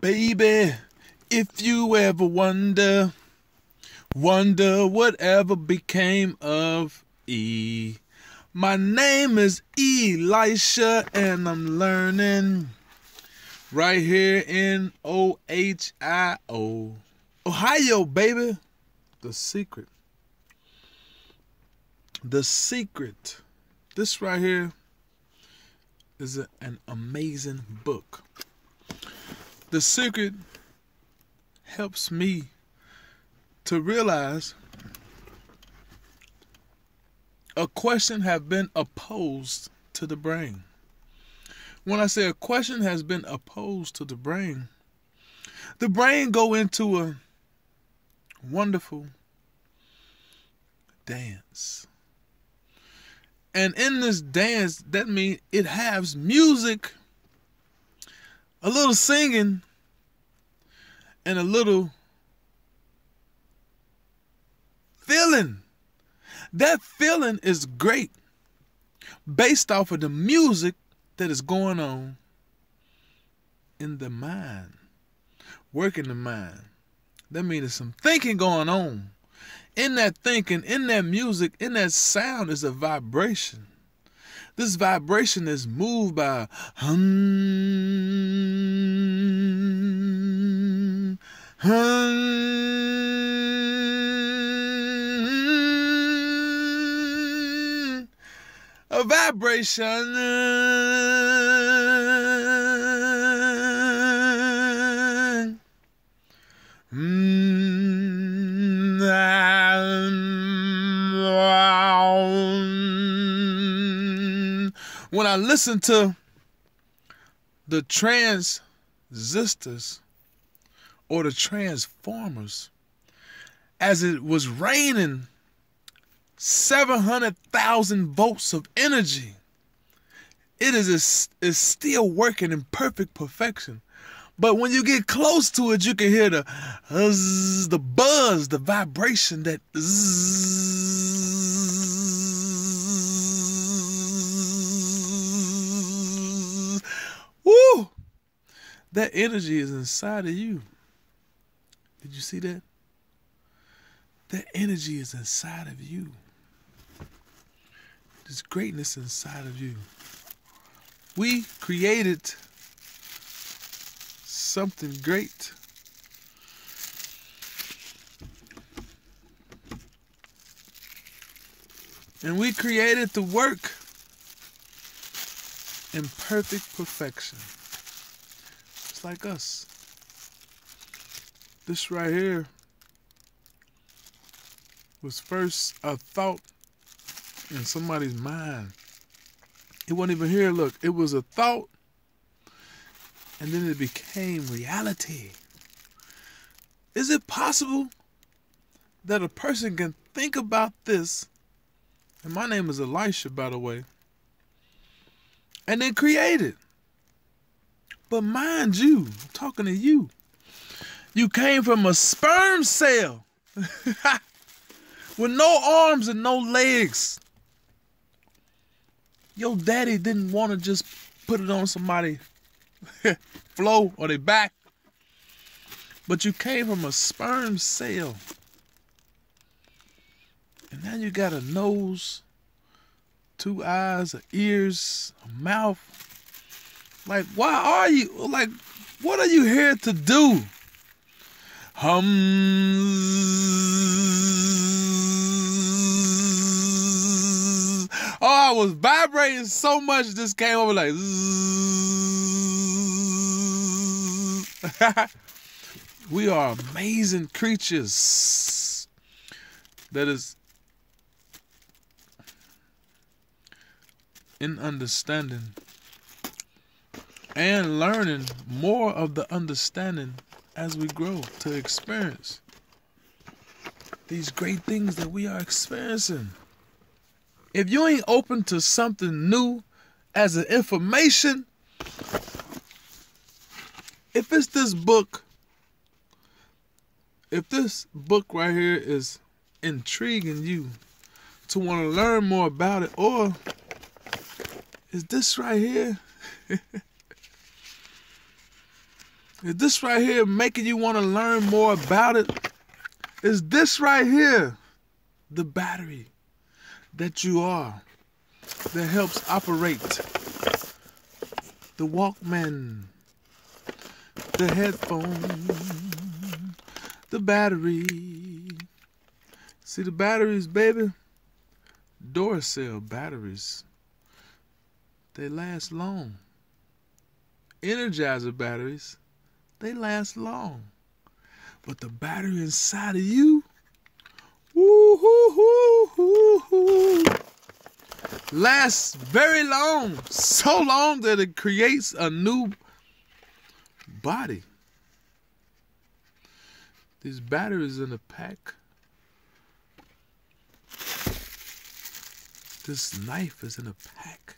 Baby, if you ever wonder, wonder whatever became of E. My name is Elisha, and I'm learning right here in OHIO. Ohio, baby. The secret. The secret. This right here is a, an amazing book. The secret helps me to realize a question have been opposed to the brain. When I say a question has been opposed to the brain, the brain go into a wonderful dance. And in this dance, that means it has music, a little singing, and a little feeling. That feeling is great based off of the music that is going on in the mind, working the mind. That means there's some thinking going on. In that thinking, in that music, in that sound is a vibration. This vibration is moved by hum, hum, a vibration. When I listen to the transistors or the transformers, as it was raining 700,000 volts of energy, it is, is still working in perfect perfection. But when you get close to it, you can hear the buzz, the buzz, the vibration that woo, that energy is inside of you. Did you see that? That energy is inside of you. There's greatness inside of you. We created something great. And we created the work in perfect perfection. It's like us. This right here was first a thought in somebody's mind. It wasn't even here, look. It was a thought and then it became reality. Is it possible that a person can think about this? And my name is Elisha, by the way, and then create it. But mind you, I'm talking to you. You came from a sperm cell with no arms and no legs. Your daddy didn't want to just put it on somebody flow or they back. But you came from a sperm cell. And now you got a nose, two eyes, ears, a mouth. Like, why are you like what are you here to do? Hum Oh, I was vibrating so much this came over like we are amazing creatures that is in understanding and learning more of the understanding as we grow to experience these great things that we are experiencing. If you ain't open to something new as an information, if it's this book, if this book right here is intriguing you to want to learn more about it, or is this right here this right here making you want to learn more about it? Is this right here the battery that you are that helps operate the Walkman, the headphone, the battery? See the batteries, baby? Duracell batteries. They last long. Energizer batteries, they last long. But the battery inside of you, woo hoo hoo hoo hoo, lasts very long. So long that it creates a new body. These batteries in a pack. This knife is in a pack.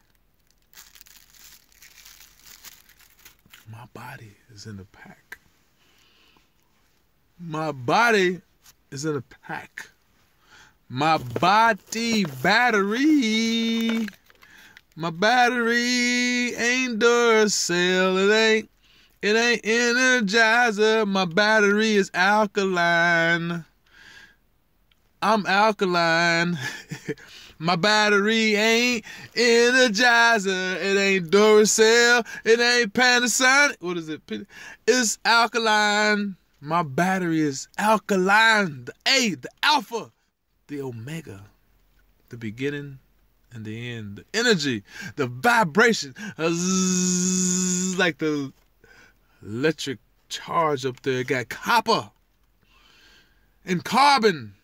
My body is in a pack. My body is in a pack. My body battery. My battery ain't Duracell. It ain't. It ain't Energizer. My battery is alkaline. I'm alkaline. My battery ain't Energizer. It ain't Duracell. It ain't Panasonic. What is it? It's alkaline. My battery is alkaline. The A, the alpha, the omega, the beginning and the end. The energy, the vibration, uh, zzz, like the electric charge up there. It got copper and carbon.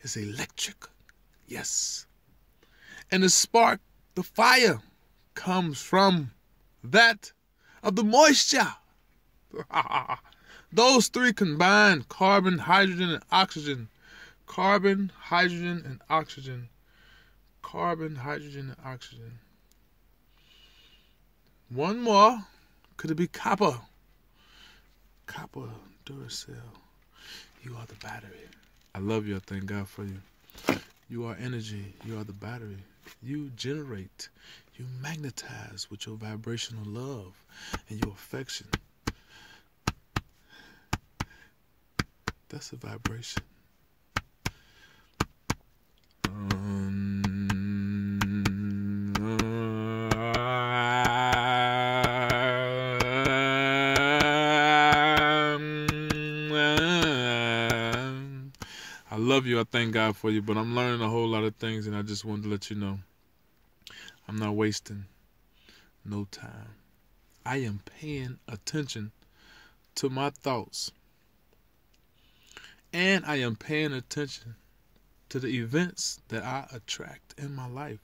It's electric. Yes. And the spark, the fire, comes from that of the moisture. Those three combined carbon, hydrogen, and oxygen. Carbon, hydrogen, and oxygen. Carbon, hydrogen, and oxygen. One more. Could it be copper? Copper, Duracell. You are the battery. I love you. I thank God for you. You are energy. You are the battery. You generate. You magnetize with your vibrational love and your affection. That's a vibration. Thank God for you, but I'm learning a whole lot of things, and I just wanted to let you know I'm not wasting no time. I am paying attention to my thoughts, and I am paying attention to the events that I attract in my life.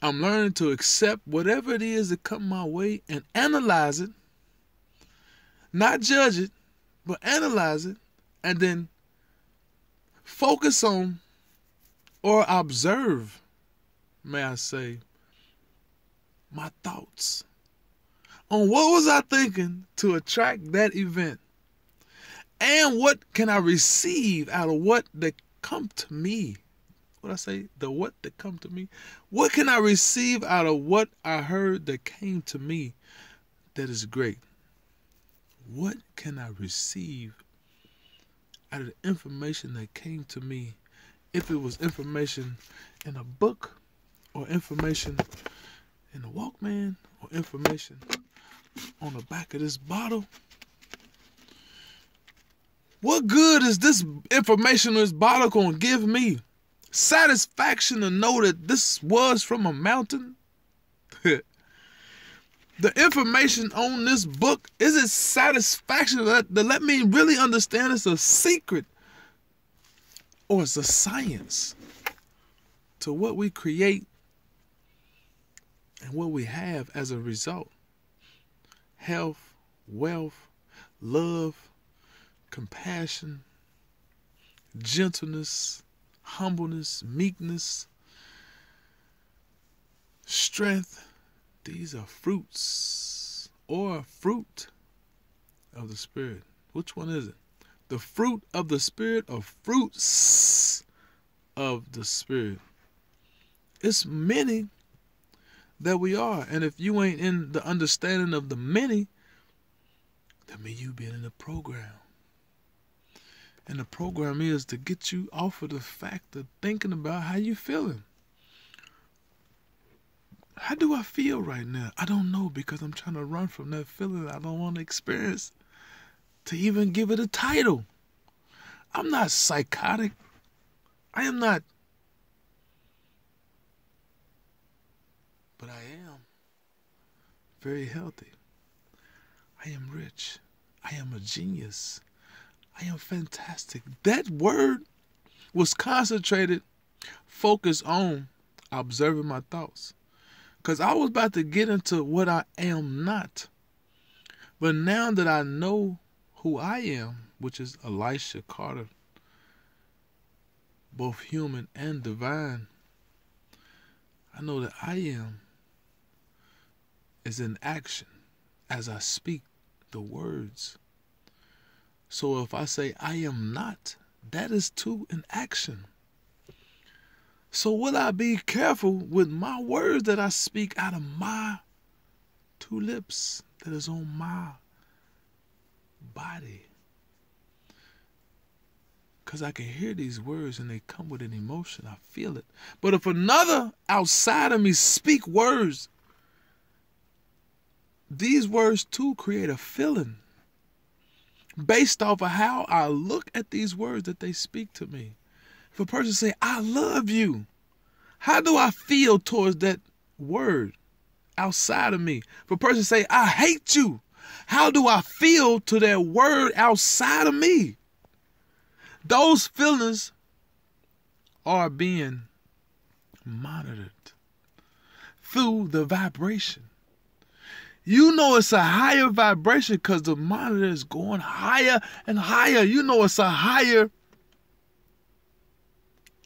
I'm learning to accept whatever it is that come my way and analyze it, not judge it, but analyze it, and then focus on or observe, may I say, my thoughts on what was I thinking to attract that event and what can I receive out of what that come to me? What I say the what that come to me? What can I receive out of what I heard that came to me that is great? What can I receive out of the information that came to me, if it was information in a book or information in a Walkman or information on the back of this bottle, what good is this information in this bottle going to give me? Satisfaction to know that this was from a mountain? the information on this book is it satisfaction that, that let me really understand it's a secret or it's a science to what we create and what we have as a result? Health wealth love compassion gentleness humbleness meekness strength these are fruits or fruit of the Spirit. Which one is it? The fruit of the Spirit or fruits of the Spirit? It's many, that we are. And if you ain't in the understanding of the many, that mean you been in the program. And the program is to get you off of the fact of thinking about how you feeling. How do I feel right now? I don't know because I'm trying to run from that feeling I don't want to experience to even give it a title. I'm not psychotic. I am not. But I am very healthy. I am rich. I am a genius. I am fantastic. That word was concentrated, focused on observing my thoughts. Because I was about to get into what I am not. But now that I know who I am, which is Elisha Carter, both human and divine, I know that I am is in action as I speak the words. So if I say I am not, that is too in action. So will I be careful with my words that I speak out of my two lips that is on my body? Because I can hear these words and they come with an emotion. I feel it. But if another outside of me speak words, these words too create a feeling based off of how I look at these words that they speak to me. If a person say, I love you, how do I feel towards that word outside of me? If a person say, I hate you, how do I feel to that word outside of me? Those feelings are being monitored through the vibration. You know it's a higher vibration because the monitor is going higher and higher. You know it's a higher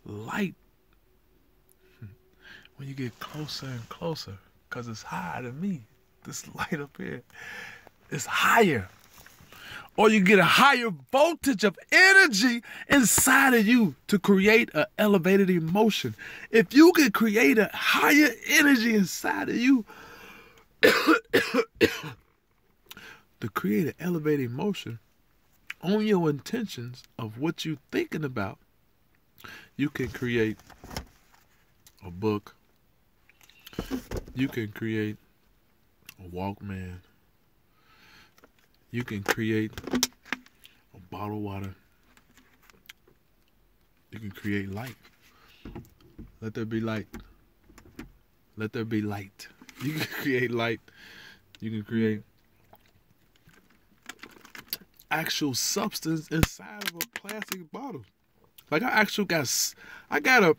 light when you get closer and closer because it's higher than me. This light up here is higher. Or you get a higher voltage of energy inside of you to create an elevated emotion. If you can create a higher energy inside of you, to create an elevated emotion on your intentions of what you're thinking about, you can create a book. You can create a Walkman. You can create a bottle of water. You can create light. Let there be light. Let there be light. You can create light. You can create actual substance inside of a plastic bottle. Like I actually got, I got a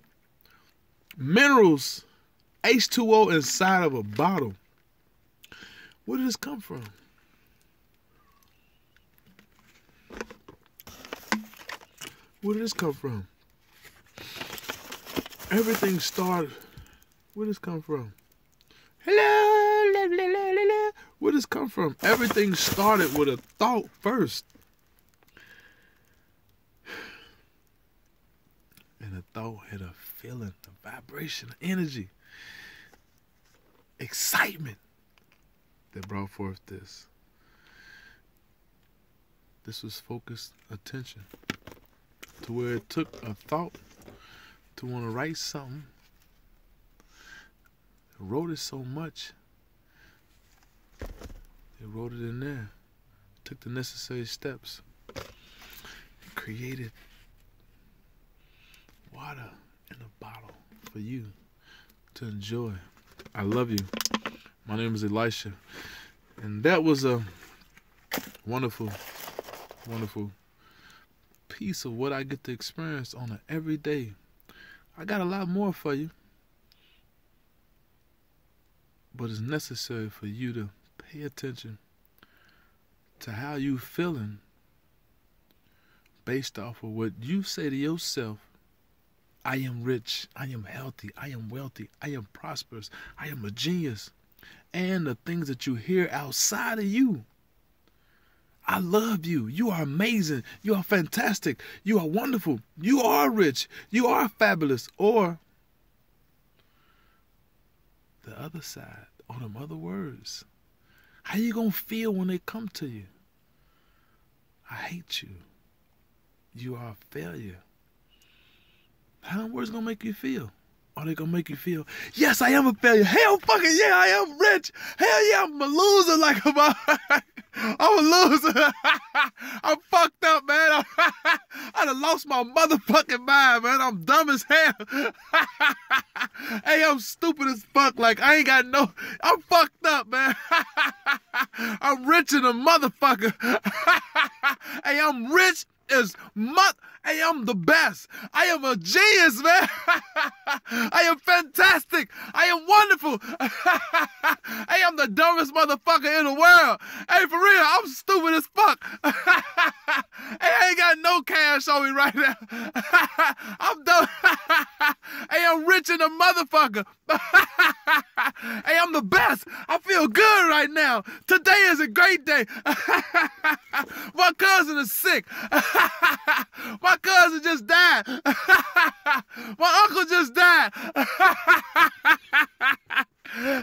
minerals H2O inside of a bottle. Where did this come from? Where did this come from? Everything started. Where did this come from? Hello, la, la, la, Where did this come from? Everything started with a thought first. And the thought had a feeling, a vibration, energy, excitement that brought forth this. This was focused attention to where it took a thought to want to write something wrote it so much. They wrote it in there. Took the necessary steps. Created water in a bottle for you to enjoy. I love you. My name is Elisha. And that was a wonderful, wonderful piece of what I get to experience on an everyday. I got a lot more for you. But it's necessary for you to pay attention to how you feeling based off of what you say to yourself. I am rich, I am healthy, I am wealthy, I am prosperous, I am a genius. And the things that you hear outside of you. I love you. You are amazing. You are fantastic. You are wonderful. You are rich. You are fabulous. Or the other side or them other words. How you gonna feel when they come to you? I hate you. You are a failure. How words gonna make you feel? Are they gonna make you feel, yes, I am a failure. Hell fucking yeah, I am rich. Hell yeah, I'm a loser like I'm I'm a loser. I'm fucked up, man. I done lost my motherfucking mind, man. I'm dumb as hell. hey, I'm stupid as fuck. Like, I ain't got no. I'm fucked up, man. I'm rich in a motherfucker. hey, I'm rich as mud. I'm the best. I am a genius, man. I am fantastic. I am wonderful. hey, I'm the dumbest motherfucker in the world. Hey, for real, I'm stupid as fuck. hey, I ain't got no cash on me right now. I'm dumb. hey, I'm rich in a motherfucker. hey, I'm the best. I feel good right now. Today is a great day. My cousin is sick. My cousin just died. My uncle just died.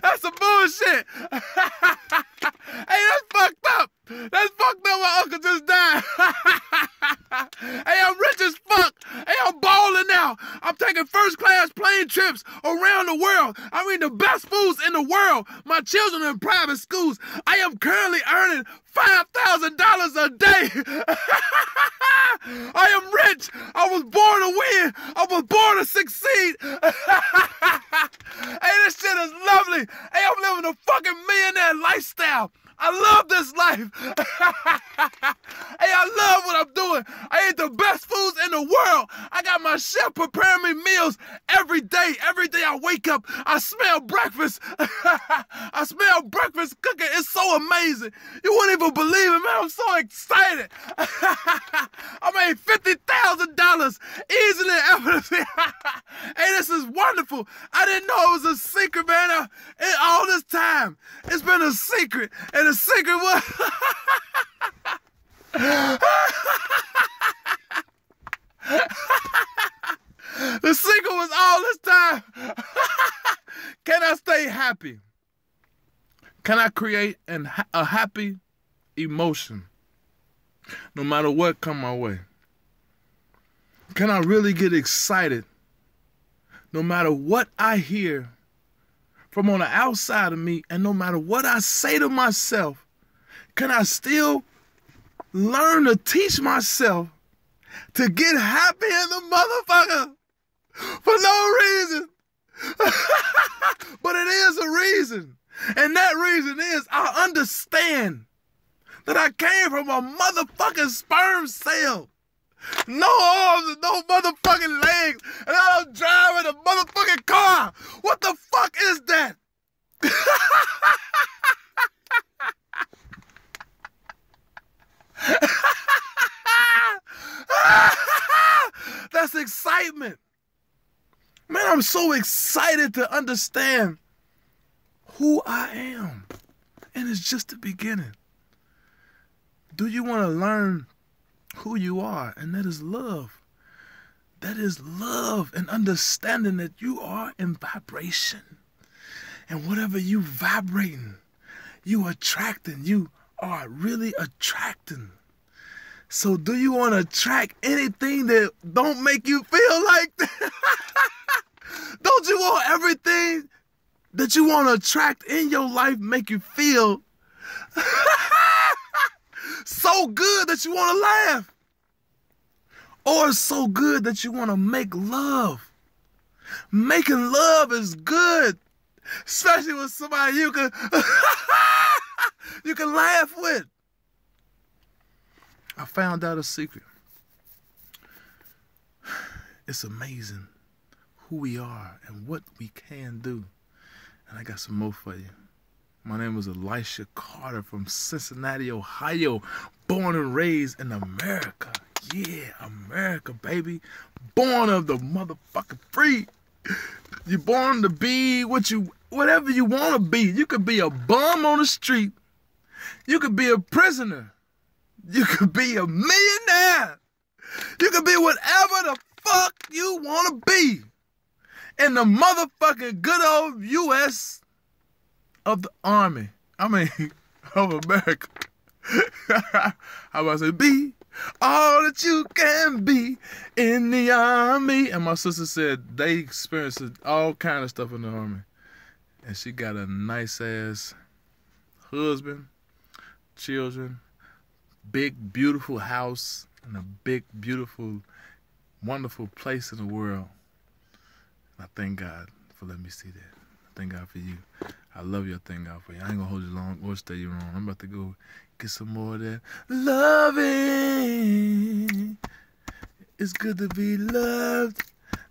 That's some bullshit. hey, that's fucked up. That's fucked up. My uncle just died. hey, I'm rich as fuck. Hey, I'm balling now. I'm taking first class plane trips around the world. I mean, the best foods in the world. My children are in private schools. I am currently earning $5,000 a day. I am rich. I was born to win. I was born to succeed. hey, this shit is lovely. Hey, I'm living a fucking millionaire lifestyle. I love this life. hey, I love what I'm doing. I eat the best foods in the world. I got my chef preparing me meals every day. Every day I wake up, I smell breakfast. I smell breakfast cooking. It's so amazing. You wouldn't even believe it, man. I'm so excited. I made $50,000 easily effortlessly. hey, this is wonderful. I didn't know it was a secret, man. I, it, all this time, it's been a secret. And the secret was. the secret was all this time. Can I stay happy? Can I create an, a happy emotion no matter what come my way? Can I really get excited no matter what I hear from on the outside of me, and no matter what I say to myself, can I still learn to teach myself to get happy in the motherfucker for no reason? but it is a reason. And that reason is I understand that I came from a motherfucking sperm cell. No arms and no motherfucking legs. And I don't drive a motherfucking car. What the fuck is that? That's excitement. Man, I'm so excited to understand who I am. And it's just the beginning. Do you want to learn who you are, and that is love. That is love and understanding that you are in vibration. And whatever you vibrating, you attracting, you are really attracting. So do you want to attract anything that don't make you feel like that? don't you want everything that you want to attract in your life make you feel so good that you want to laugh. Or so good that you want to make love. Making love is good. Especially with somebody you can you can laugh with. I found out a secret. It's amazing who we are and what we can do. And I got some more for you. My name is Elisha Carter from Cincinnati, Ohio, born and raised in America. Yeah, America, baby. Born of the motherfucking free. You're born to be what you, whatever you want to be. You could be a bum on the street. You could be a prisoner. You could be a millionaire. You could be whatever the fuck you want to be in the motherfucking good old U.S of the army. I mean, of America. I was say, be all that you can be in the army. And my sister said they experienced all kind of stuff in the army. And she got a nice ass husband, children, big beautiful house, and a big beautiful, wonderful place in the world. I thank God for letting me see that. Thank God for you. I love your thing, you. I ain't gonna hold you long or stay you wrong. I'm about to go get some more of that loving. It's good to be loved.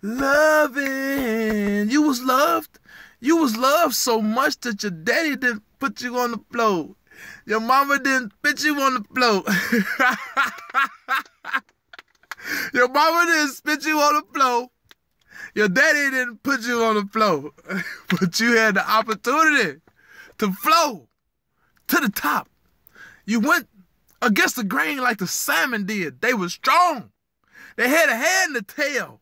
Loving. You was loved. You was loved so much that your daddy didn't put you on the floor. Your mama didn't put you on the floor. your mama didn't spit you on the floor. Your daddy didn't put you on the floor, but you had the opportunity to flow to the top. You went against the grain like the salmon did. They were strong. They had a head and a tail.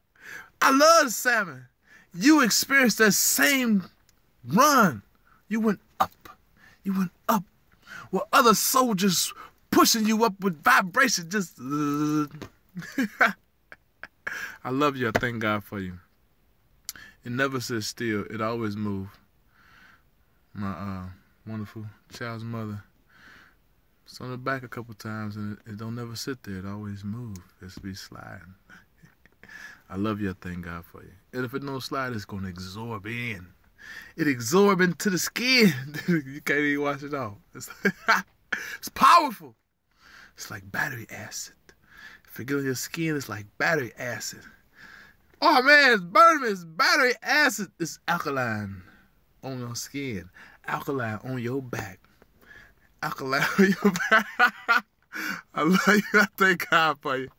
I love salmon. You experienced that same run. You went up. You went up. While other soldiers pushing you up with vibration just I love you. I thank God for you. It never sits still. It always moves. My uh, wonderful child's mother. It's on the back a couple times, and it, it don't never sit there. It always moves. It's be sliding. I love you. I thank God for you. And if it don't slide, it's gonna absorb in. It absorb into the skin. you can't even wash it off. It's, it's powerful. It's like battery acid. If it get on your skin, it's like battery acid. Oh man, it's burning. It's battery acid. It's alkaline on your skin, alkaline on your back, alkaline on your back. I love you. I thank God for you.